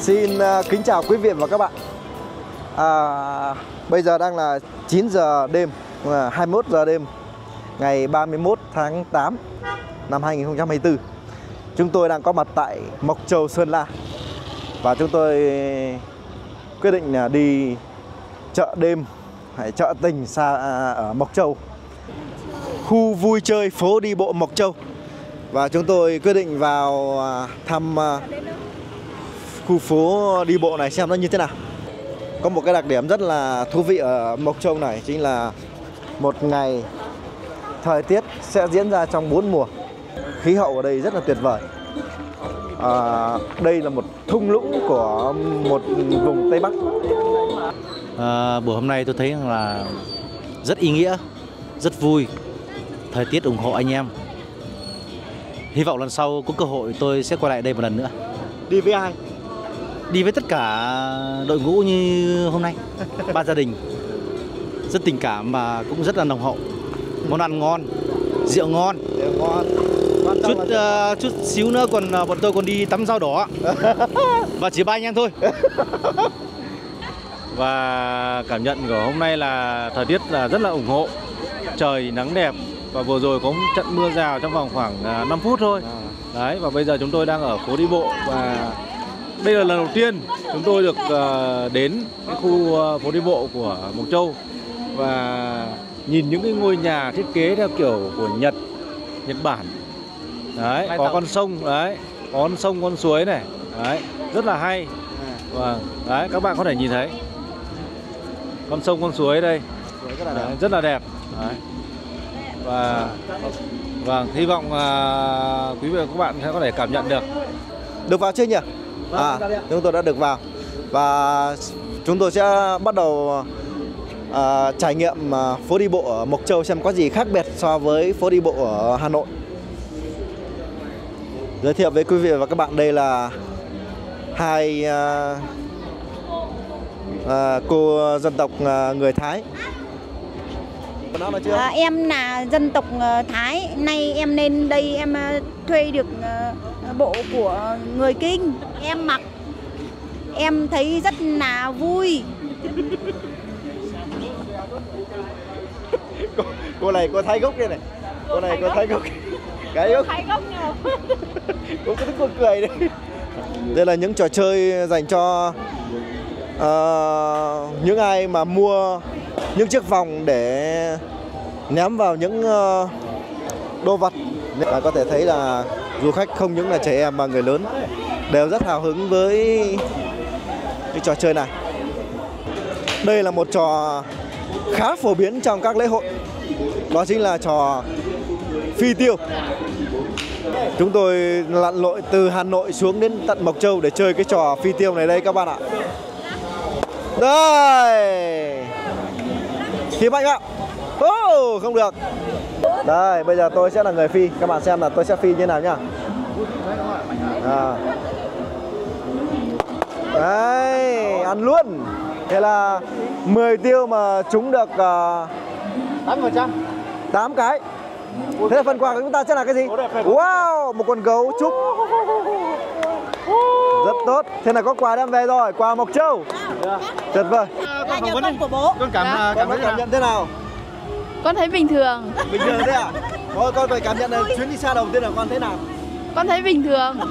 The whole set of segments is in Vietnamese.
Xin à, kính chào quý vị và các bạn. À, Bây giờ đang là 9 giờ đêm à, 21 giờ đêm Ngày 31 tháng 8 năm 2024 Chúng tôi đang có mặt tại Mộc Châu Sơn La Và chúng tôi quyết định là đi chợ đêm hay chợ tình xa à, ở Mộc Châu. Khu vui chơi phố đi bộ Mộc Châu. Và chúng tôi quyết định vào thăm khu phố đi bộ này xem nó như thế nào. Có một cái đặc điểm rất là thú vị ở Mộc Châu này Chính là một ngày thời tiết sẽ diễn ra trong bốn mùa. Khí hậu ở đây rất là tuyệt vời. À, Đây là một thung lũng của một vùng Tây Bắc. À, Buổi hôm nay tôi thấy là rất ý nghĩa, rất vui. Thời tiết ủng hộ anh em. Hy vọng lần sau có cơ hội tôi sẽ quay lại đây một lần nữa. Đi với ai? Đi với tất cả đội ngũ như hôm nay Ba gia đình. Rất tình cảm và cũng rất là nồng hậu. Món ăn ngon, rượu ngon. Chút uh, chút xíu nữa còn uh, bọn tôi còn đi tắm rau đỏ. Và chỉ ba anh em thôi. Và cảm nhận của hôm nay là thời tiết là rất là ủng hộ. Trời nắng đẹp và vừa rồi có một trận mưa rào trong vòng khoảng à, 5 phút thôi. Đấy và bây giờ chúng tôi đang ở phố đi bộ và đây là lần đầu tiên chúng tôi được à, đến cái khu à, phố đi bộ của Mộc Châu và nhìn những cái ngôi nhà thiết kế theo kiểu của Nhật Nhật Bản. Đấy có con sông đấy có con sông con suối này đấy rất là hay. Và đấy các bạn có thể nhìn thấy. Con sông con suối đây. Rất là Đấy, đẹp. rất là đẹp. Đấy. và vâng hy vọng à, quý vị và các bạn sẽ có thể cảm nhận được. Được vào chưa nhỉ? À, chúng tôi đã được vào Và chúng tôi sẽ bắt đầu à, trải nghiệm à, phố đi bộ ở Mộc Châu xem có gì khác biệt so với phố đi bộ ở Hà Nội Giới thiệu với quý vị và các bạn đây là hai à, à, cô dân tộc à, người Thái? À, em là dân tộc ờ, Thái, nay em lên đây em ờ, thuê được ờ, bộ của người Kinh. Em mặc em thấy rất là vui. cô, cô này cô Thái gốc đây này. Cô này cô Thái gốc. Cái gốc. Thái gốc nhiều. Cô cứ thích cô cười đấy. Đây là những trò chơi dành cho ờ, những ai mà mua những chiếc vòng để ném vào những ờ, đồ vật và có thể thấy là du khách không những là trẻ em mà người lớn đều rất hào hứng với cái trò chơi này. Đây là một trò khá phổ biến trong các lễ hội. Đó chính là trò phi tiêu. Chúng tôi lặn lội từ Hà Nội xuống đến tận Mộc Châu để chơi cái trò phi tiêu này đây các bạn ạ. Đây. Thì mạnh ạ. Oh, không được. Đây, bây giờ tôi sẽ là người phi. Các bạn xem là tôi sẽ phi như nào nhá. À. Đấy, ăn luôn. Thế là 10 tiêu mà trúng được uh, 8 cái. Thế là phần quà của chúng ta sẽ là cái gì? Wow, một con gấu trúc. Rất tốt. Thế là có quà đem về rồi, quà Mộc Châu. Tuyệt vời. Là nhờ con của bố. con cảm Dạ. Con có cảm nhận thế nào? Con thấy bình thường, Bình thường thế à? Thôi con phải cảm nhận là chuyến đi xa đầu tiên là con thế nào? con thấy bình thường.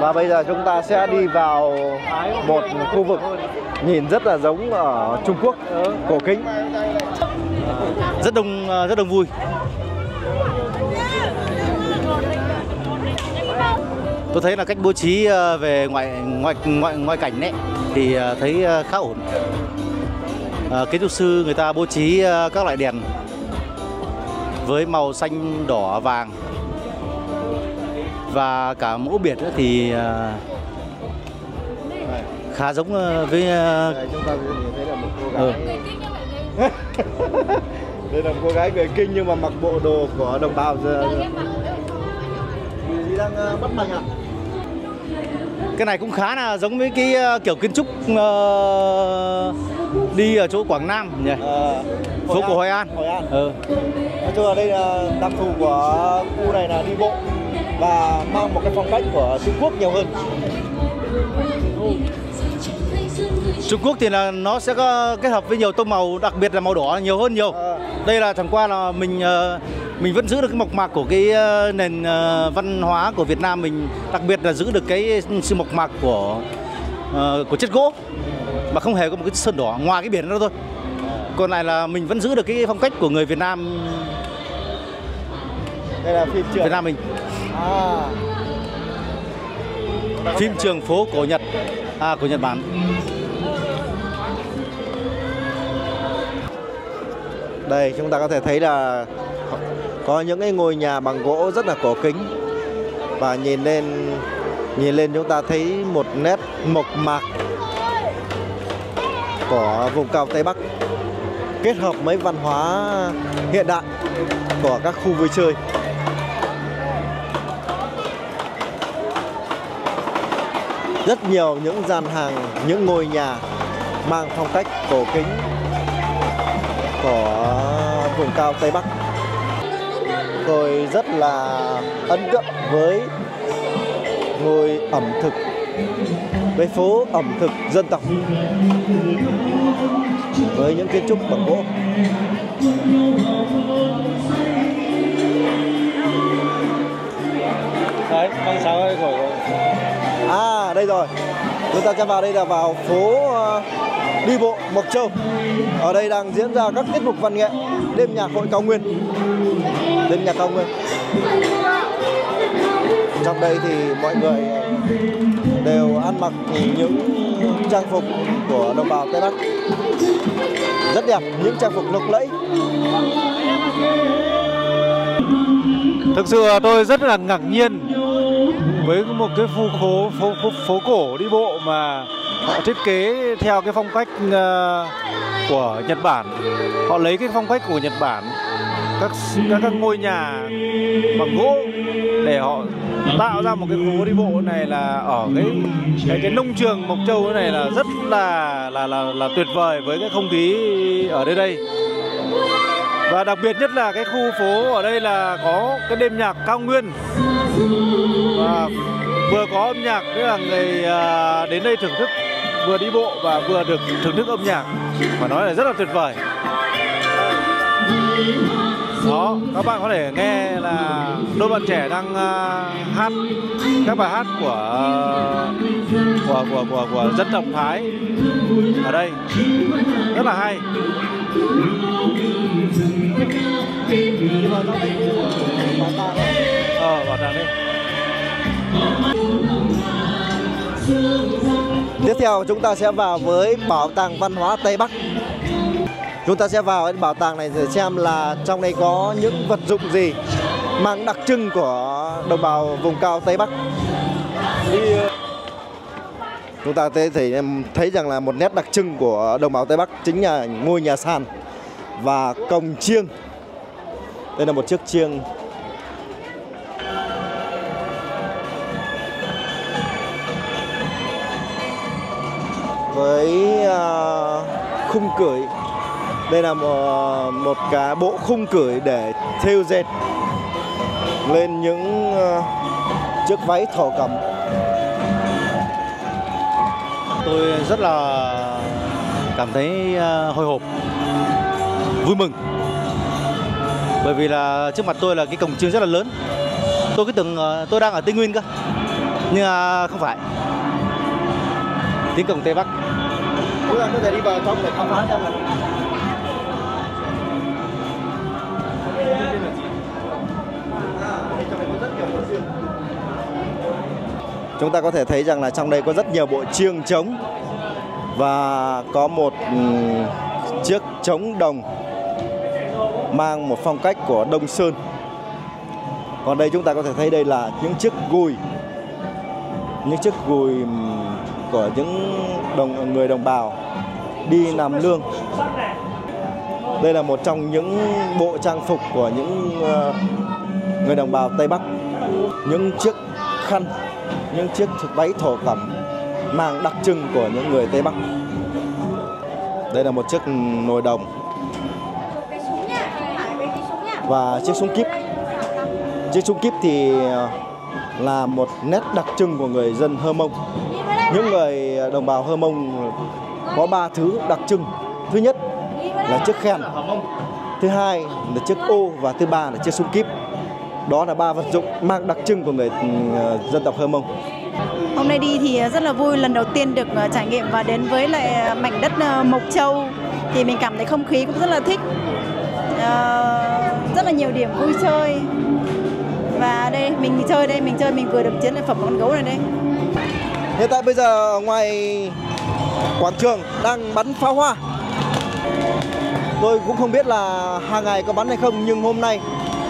Và bây giờ chúng ta sẽ đi vào một khu vực nhìn rất là giống ở Trung Quốc, cổ kính. Rất đông ờ, rất đông vui Tôi thấy là cách bố trí ờ, về ngoại ngoại ngoại ngoại cảnh đấy thì ờ, thấy khá ổn. Kiến trúc sư người ta bố trí các loại đèn với màu xanh, đỏ, vàng và cả mũ biển nữa thì ờ, khá giống ờ, với Đây, chúng ta nhìn thấy là một cô ừ. gái. Đây là một cô gái người kinh nhưng mà mặc bộ đồ của đồng bào giờ. Gì đang ờ, bắt mạch à? cái này cũng khá là giống với cái kiểu kiến trúc ờ, đi ở chỗ Quảng Nam nhỉ Ờ, phố cổ Hội An Hội An. ừ. Nói chung là đây là đặc thù của khu này là đi bộ và mang một cái phong cách của Trung Quốc nhiều hơn. Trung Quốc thì là nó sẽ có kết hợp với nhiều tông màu đặc biệt là màu đỏ nhiều hơn nhiều Ờ. đây là chẳng qua là mình ờ, mình vẫn giữ được cái mộc mạc của cái ờ, nền ờ, văn hóa của Việt Nam mình đặc biệt là giữ được cái sự mộc mạc của của chất gỗ mà không hề có một cái sơn đỏ ngoài cái biển đó thôi còn lại là mình vẫn giữ được cái phong cách của người Việt Nam Đây là phim trường. Việt Nam mình À. phim trường phố cổ Nhật à, của Nhật Bản Đây chúng ta có thể thấy là có những cái ngôi nhà bằng gỗ rất là cổ kính và nhìn lên nhìn lên chúng ta thấy một nét mộc mạc của vùng cao Tây Bắc kết hợp với văn hóa hiện đại của các khu vui chơi. Rất nhiều những gian hàng, những ngôi nhà mang phong cách cổ kính của vùng cao Tây Bắc. Tôi rất là ấn tượng với ngôi ẩm thực, với phố ẩm thực dân tộc, với những kiến trúc bằng gỗ. Đấy, con sáu ơi khỏi rồi đây rồi, chúng ta sẽ vào đây là vào phố ờ, đi bộ Mộc Châu. Ở đây đang diễn ra các tiết mục văn nghệ, đêm nhạc hội cao nguyên, đêm nhạc cao nguyên. Trong đây thì mọi người ờ, đều ăn mặc những trang phục của đồng bào Tây Bắc rất đẹp, những trang phục lộng lẫy. Thực sự tôi rất là ngạc nhiên với một cái khu phố phố, phố, phố cổ đi bộ mà họ thiết kế theo cái phong cách ờ, của Nhật Bản. Họ lấy cái phong cách của Nhật Bản các các các ngôi nhà bằng gỗ để họ tạo ra một cái phố đi bộ này là ở cái cái cái nông trường Mộc Châu này là rất là là là là tuyệt vời với cái không khí ở đây đây. Và đặc biệt nhất là cái khu phố ở đây là có cái đêm nhạc cao nguyên. Và vừa có âm nhạc tức là người à, đến đây thưởng thức vừa đi bộ và vừa được thưởng thức âm nhạc. Mà nói là rất là tuyệt vời. Đó các bạn có thể nghe là đôi bạn trẻ đang à, hát các bài hát của của của của, của dân tộc Thái ở đây. Rất là hay ờ Tiếp theo, chúng ta sẽ vào với bảo tàng văn hóa Tây Bắc. Chúng ta sẽ vào đến bảo tàng này để xem là trong đây có những vật dụng gì mang đặc trưng của đồng bào vùng cao Tây Bắc. Chúng ta thấy thấy thấy rằng là một nét đặc trưng của đồng bào Tây Bắc chính là ngôi nhà sàn và cồng chiêng. Đây là một chiếc chiêng. Với à, khung cửi đây là một, một cái bộ khung cửi để thêu dệt lên những à, chiếc váy thổ cẩm tôi rất là cảm thấy à, hồi hộp, vui mừng. Bởi vì là trước mặt tôi là cái cổng trường rất là lớn. Tôi cứ tưởng à, tôi đang ở tây nguyên cơ, nhưng mà không phải. Tiếng cổng tây bắc. Tôi có thể đi vào trong để khám phá xem là chúng ta có thể thấy rằng là trong đây có rất nhiều bộ chiêng trống và có một chiếc trống đồng mang một phong cách của Đông Sơn. Còn đây chúng ta có thể thấy đây là những chiếc gùi những chiếc gùi của những đồng người đồng bào đi làm lương. Đây là một trong những bộ trang phục của những ờ, người đồng bào Tây Bắc. Những chiếc khăn, những chiếc váy thổ cẩm mang đặc trưng của những người Tây Bắc. Đây là một chiếc nồi đồng và chiếc súng kíp. Chiếc súng kíp thì ờ, là một nét đặc trưng của người dân Hơ Mông. Những người đồng bào Hơ Mông có ba thứ đặc trưng. Thứ nhất là chiếc khen, thứ hai là chiếc ô và thứ ba là chiếc súng kíp. Đó là ba vật dụng mang đặc trưng của người ờ, dân tộc Hơ Mông. Hôm nay đi thì rất là vui, lần đầu tiên được ờ, trải nghiệm và đến với lại mảnh đất ờ, Mộc Châu thì mình cảm thấy không khí cũng rất là thích. Ờ, rất là nhiều điểm vui chơi. Và đây mình chơi đây, mình chơi mình vừa được chiến lợi phẩm con gấu này đây. Hiện tại bây giờ ngoài quảng trường đang bắn pháo hoa. Tôi cũng không biết là hàng ngày có bắn hay không nhưng hôm nay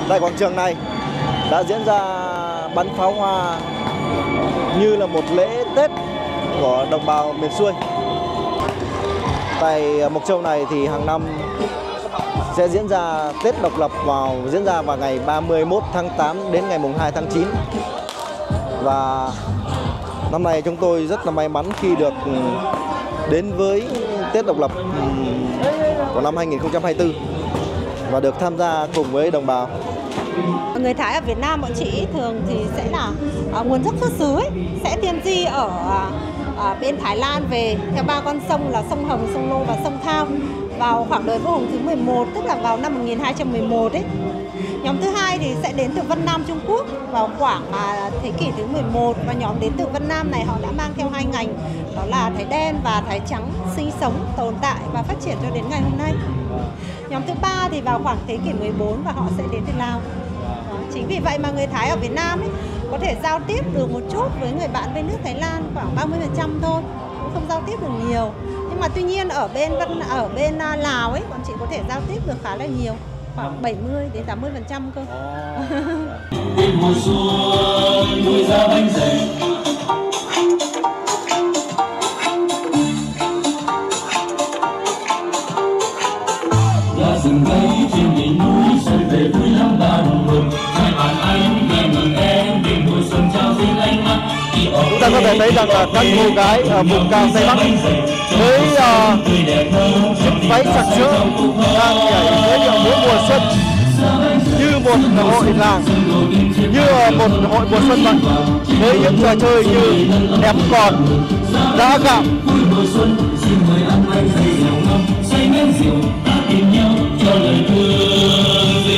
tại quảng trường này đã diễn ra bắn pháo hoa như là một lễ Tết của đồng bào miền xuôi. Tại Mộc Châu này thì hàng năm sẽ diễn ra Tết độc lập vào, diễn ra vào ngày 31 tháng 8 đến ngày mùng 2 tháng 9. Và năm nay chúng tôi rất là may mắn khi được đến với Tết độc lập của năm 2024 và được tham gia cùng với đồng bào Người Thái ở Việt Nam bọn chị thường thì sẽ là uh, nguồn gốc xuất xứ ấy, sẽ tiên di ở uh, bên Thái Lan về theo ba con sông là sông Hồng, sông Lô và sông Thao vào khoảng đời vua Hùng thứ 11 tức là vào năm 1211 ấy. Nhóm thứ hai thì sẽ đến từ Vân Nam Trung Quốc vào khoảng à, thế kỷ thứ 11 và nhóm đến từ Vân Nam này họ đã mang theo hai ngành đó là Thái đen và Thái trắng sinh sống, tồn tại và phát triển cho đến ngày hôm nay. Nhóm thứ ba thì vào khoảng thế kỷ 14 và họ sẽ đến từ Lào. Chính vì vậy mà người Thái ở Việt Nam ấy có thể giao tiếp được một chút với người bạn bên nước Thái Lan khoảng 30% thôi, cũng không giao tiếp được nhiều. Nhưng mà tuy nhiên ở bên ở bên à, Lào ấy bọn chị có thể giao tiếp được khá là nhiều, khoảng 70 đến 80% cơ. Chúng ta có thể thấy rằng là các cô gái ở vùng cao Tây Bắc với uh, chiếc váy sặc sỡ đang nhảy với điệu múa mùa xuân như một hội làng như một hội mùa xuân vậy. Với những trò chơi như ném còn đá gạo.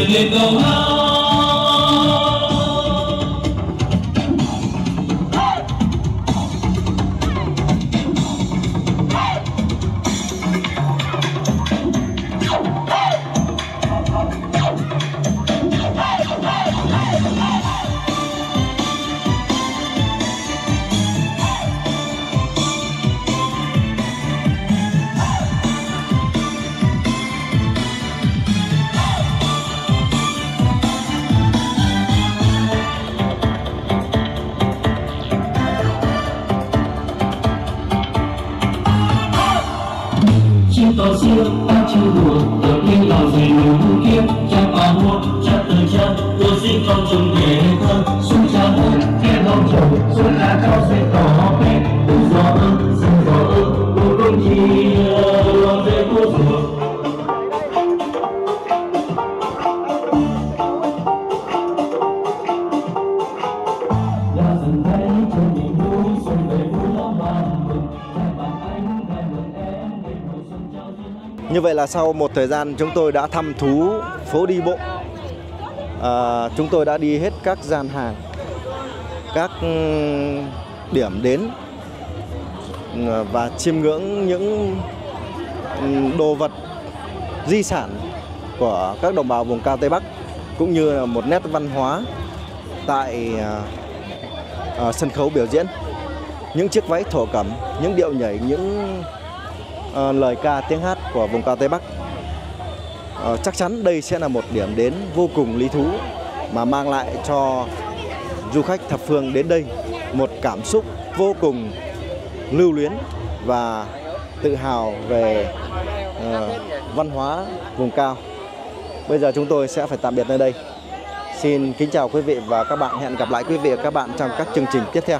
Lên câu hát Giữa bao. Như vậy là sau một thời gian chúng tôi đã thăm thú phố đi bộ. À, Chúng tôi đã đi hết các gian hàng Các điểm đến Và chiêm ngưỡng những đồ vật di sản của các đồng bào vùng cao Tây Bắc Cũng như là một nét văn hóa tại à, à, sân khấu biểu diễn. Những chiếc váy thổ cẩm, những điệu nhảy, những Ờ, lời ca tiếng hát của vùng cao Tây Bắc. Ờ, chắc chắn đây sẽ là một điểm đến vô cùng lý thú mà mang lại cho du khách thập phương đến đây một cảm xúc vô cùng lưu luyến và tự hào về ờ, văn hóa vùng cao. Bây giờ chúng tôi sẽ phải tạm biệt nơi đây. Xin kính chào quý vị và các bạn. Hẹn gặp lại quý vị và các bạn trong các chương trình tiếp theo.